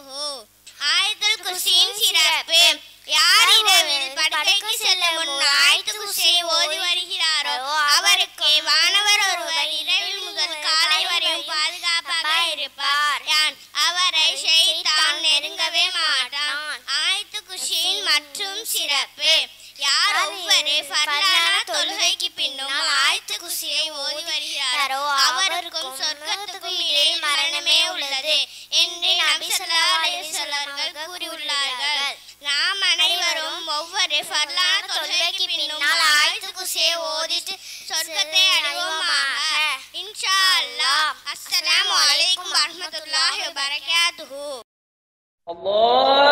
வபரகாத்துஹு ஆயத்துல் குர்சியின் சிறப்பு யார் இரவில் படுக்கைக்கு செல்ல முன் ஆயத்துல் குர்சியை ஓதி வருகிறாரோ? அவருக்கு வானவர் ஒருவர் இரவில் முதல் காலை வரையும் பாதுகாப்பாக இருப்பார். யான் அவரை ஷைத்தான் நெருங்கவே மாட்டான். ஆயத்து குஷியின் மற்றும் சிறப்பு. யார் ஒவ்வொரு ஃபர்லான தொழுகைக்கு பின்னும் ஆயத்து குஷியை ஓதி வருகிறாரோ? வரலாறு தொழுகைக்கு பின்னால் ஆயத்து குசியை ஓதிட்டு சொர்க்கத்தை அடைவோமாக இன்ஷா அல்லா அஸ்ஸலாமு அலைக்கும் வரமத்துல்லாஹி வபரகாத்துஹு. அல்லாஹ்